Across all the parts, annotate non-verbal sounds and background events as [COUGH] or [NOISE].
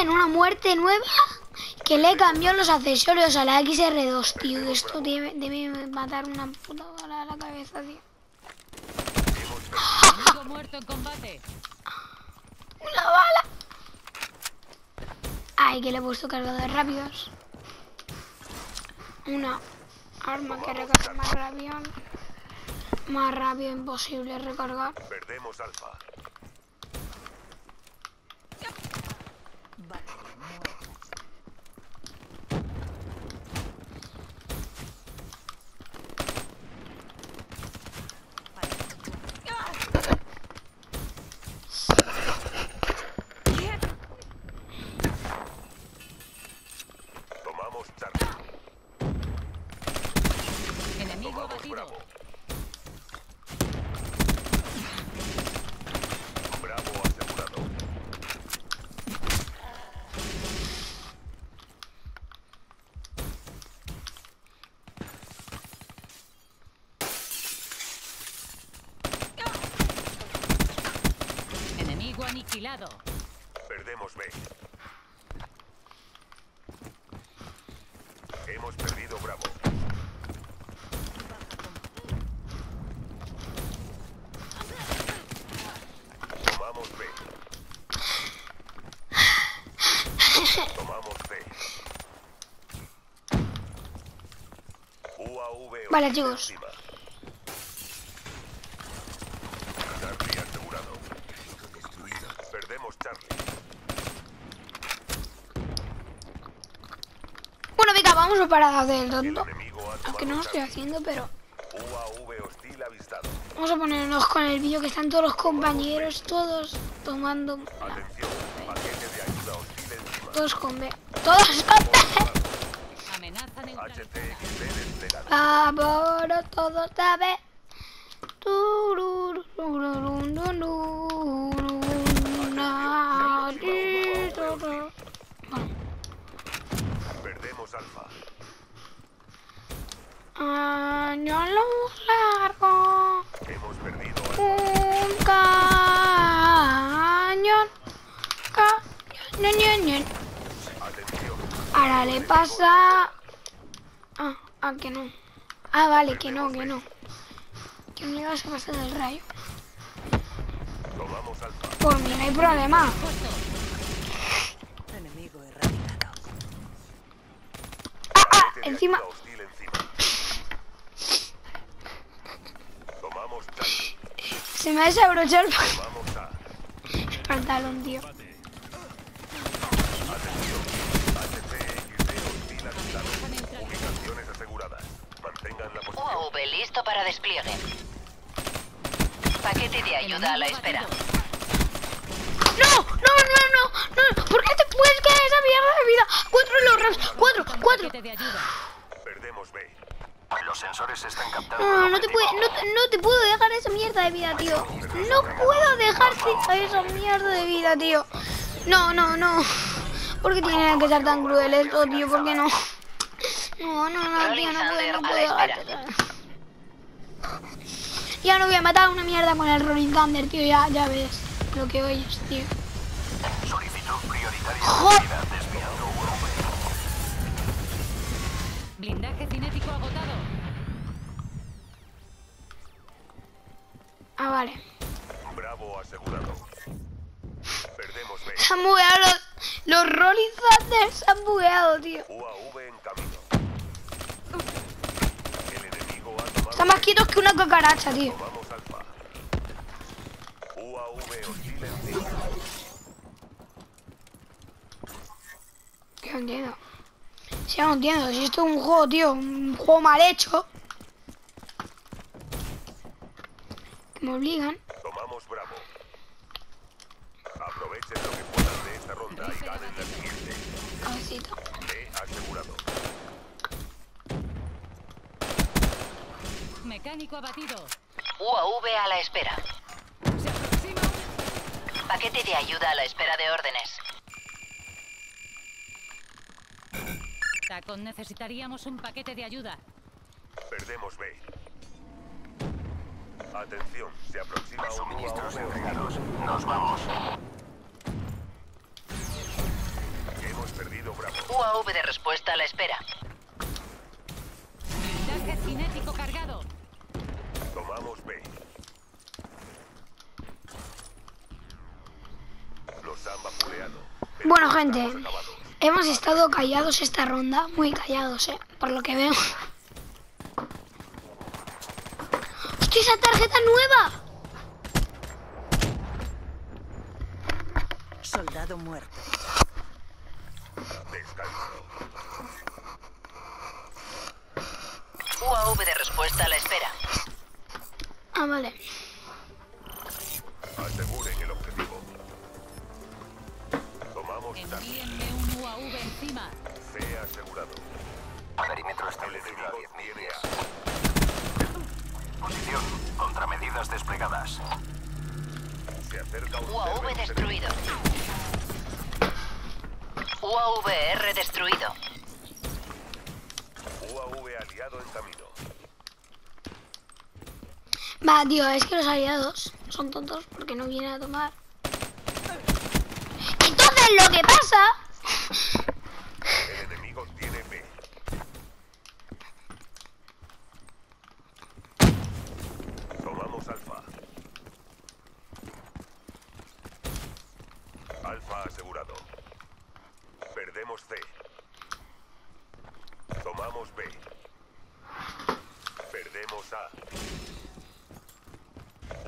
en una muerte nueva que le cambió los accesorios a la XR2, tío. Esto debe, debe matar una puta bala a la cabeza, tío. muerto en combate. ¡Una bala! Ay, que le he puesto cargadores rápidos. Una arma que recarga más rápido. Más rápido imposible recargar. Perdemos alfa. aniquilado. Perdemos B. Hemos perdido Bravo. Tomamos B. Tomamos B. UAV. Vale, chicos. preparada del rondo. Aunque no lo estoy haciendo, pero... Vamos a ponernos con el vídeo que están todos los compañeros, todos tomando... Todos con B. ¡Todos con B! Todos a B. Año luz largo. Hemos perdido. Un cañón. Cañón. Ahora le pasa. Ah, ah, que no. Ah, vale, que no, que no. Que me ibas a pasar del rayo. Mí no hay problema. Enemigo. Ah, ah, encima. ayuda hostil encima. Tomamos Charlie. Se me ha desabrochado el [LAUGHS] pantalón, tío. UAV listo para despliegue. Paquete de ayuda a la espera. ¡No! ¡No, no, no! ¡No! ¿Por qué te puedes quedar esa mierda de vida? ¡Cuatro en los raps! ¡Cuatro! ¡Cuatro! Perdemos B. Los sensores están captando No, no te, puede, no, no te puedo dejar esa mierda de vida, tío. No puedo dejarte esa mierda de vida, tío. No, no, no. ¿Por qué tienen que ser tan crueles esto, tío? ¿Por qué no? No, no, no, tío, no puedo, no puedo dejarte. Ya no voy a matar a una mierda con el Rolling Thunder, tío. Ya, ya ves lo que oyes, tío. Solicitud prioritaria Blindaje cinético agotado. Ah, vale. Bravo asegurado. Perdemos B. Se han bugueado los, los Rolling Thunder. Se han bugueado, tío. UAV en camino. El enemigo ha tomado. Están más quietos que una cucaracha, tío. Tomamos Alfa. UAV hostil encima. Que no entiendo. Ya no entiendo, si esto es un juego, tío, un juego mal hecho. Que me obligan. Tomamos Bravo. Aprovechen lo que puedan de esta ronda y ganen la siguiente. Cabecita. B asegurado. Mecánico abatido. UAV a la espera. Se aproxima. Paquete de ayuda a la espera de órdenes. Tacón, necesitaríamos un paquete de ayuda. Perdemos B. Atención, se aproxima un Suministros entregados. Nos vamos. UAV de respuesta a la espera. Blindaje cinético cargado. Tomamos B. Los han vapuleado. Bueno, no gente. Hemos estado callados esta ronda, muy callados, eh, por lo que veo. ¡Hostia, esa tarjeta nueva! Soldado muerto. Descanso. UAV de respuesta a la espera. Ah, vale. Contramedidas desplegadas. Se acerca un UAV destruido. UAVR destruido. UAV aliado en camino. Va, tío, es que los aliados son tontos porque no vienen a tomar. Entonces, lo que pasa... El enemigo tiene B. Tomamos Alfa. Alfa asegurado. Perdemos C. Tomamos B. A.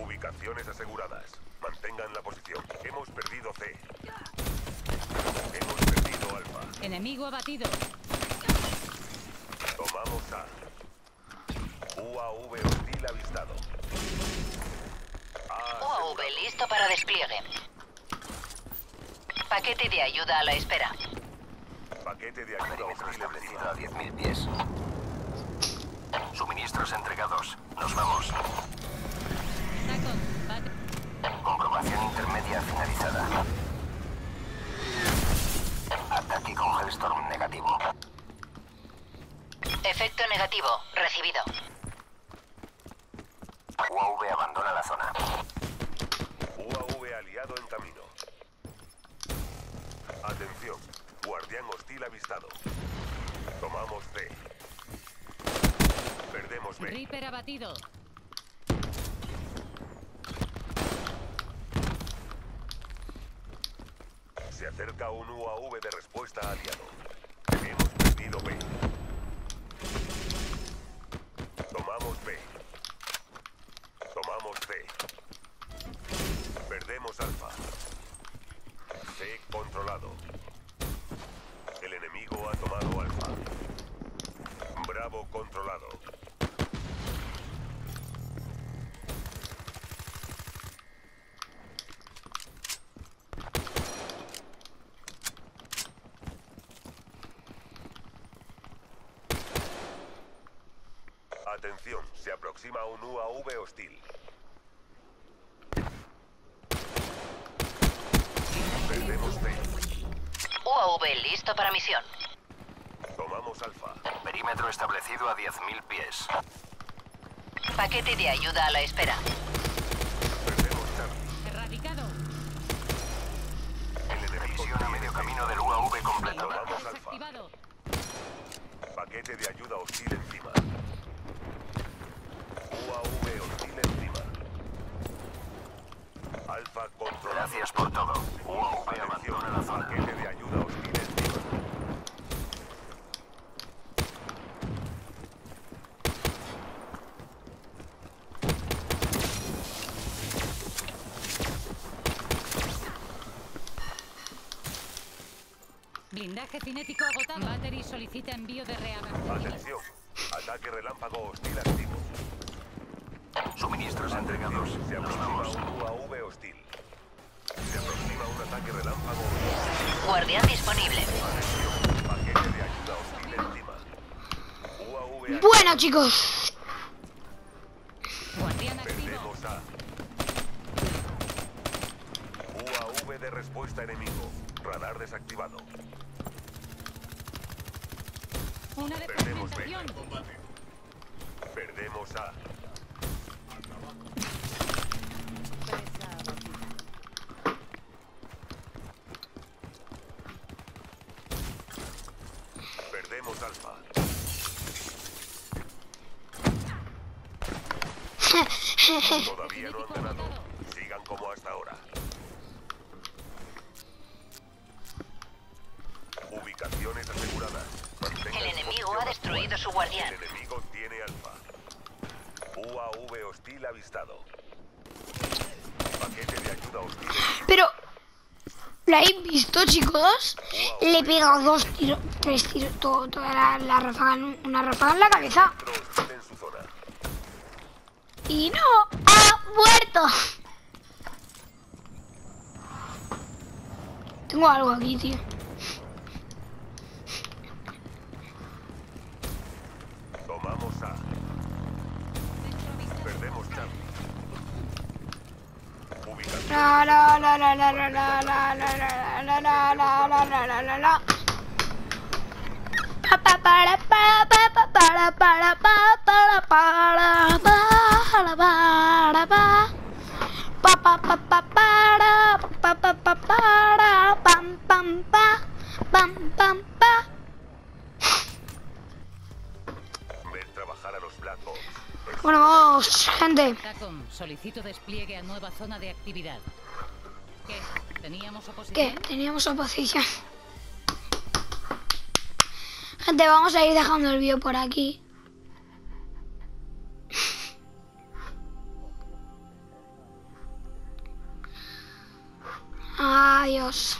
Ubicaciones aseguradas. Mantengan la posición. Hemos perdido C. Hemos perdido Alfa. Enemigo abatido. Tomamos A. UAV hostil avistado. A UAV listo para despliegue. Paquete de ayuda a la espera. Paquete de ayuda hostil a 10.000 pies. Suministros entregados. Nos vamos. Comprobación intermedia finalizada. Ataque con Hellstorm negativo. Efecto negativo. Recibido. UAV abandona la zona. UAV aliado en camino. Atención. Guardián hostil avistado. Tomamos C. Perdemos B. Reaper abatido. Se acerca un UAV de respuesta aliado. Hemos perdido B. Tomamos B. Tomamos C. Perdemos Alfa. C controlado. El enemigo ha tomado Alfa. Bravo controlado. Atención, se aproxima un UAV hostil. Perdemos C. UAV listo para misión. Tomamos Alfa. Perímetro establecido a 10.000 pies. Paquete de ayuda a la espera. Perdemos Charlie. Erradicado. El enemigo a medio camino del UAV completo. Tomamos Alfa. Paquete de ayuda hostil encima. Alfa controlado. Gracias por todo. UAV abandona la zona. paquete de ayuda hostil encima. Blindaje cinético agotado. Battery solicita envío de reabastecimiento. Atención, ataque relámpago hostil activo. Suministros entregados. Se aproxima un UAV hostil. Se aproxima un ataque relámpago. Guardián disponible. Paquete de ayuda hostil encima. UAV Bueno, chicos. Guardián activo. Perdemos A. UAV de respuesta enemigo. Radar desactivado. Una Perdemos B. Perdemos A. Tenemos alfa. Todavía no han ganado. Sigan como hasta ahora. Ubicaciones aseguradas. Mantengan El enemigo ha destruido su guardián. El enemigo tiene alfa. UAV hostil avistado. Paquete de ayuda hostil. Pero, ¿lo habéis visto, chicos? Le he pegado dos tiros, tres tiros, todo, toda la, la ráfaga, en- una ráfaga en la cabeza. Otro hostil en su zona. Y no ha muerto. Tengo algo aquí, tío. Tomamos A. Perdemos. La la la la la la la la la la la la la la la la la la Pa pa para pa pa pa para para pa para para para para pa pa pa pa pa para pa pa pa para pam pam pa pam pam pa Ver trabajar a los Black Ops. Bueno, vamos, gente. TACOM, solicito despliegue a nueva zona de actividad. ¿Qué? ¿Teníamos ¿Qué? oposición? Teníamos oposición. Gente, vamos a ir dejando el vídeo por aquí. Adiós.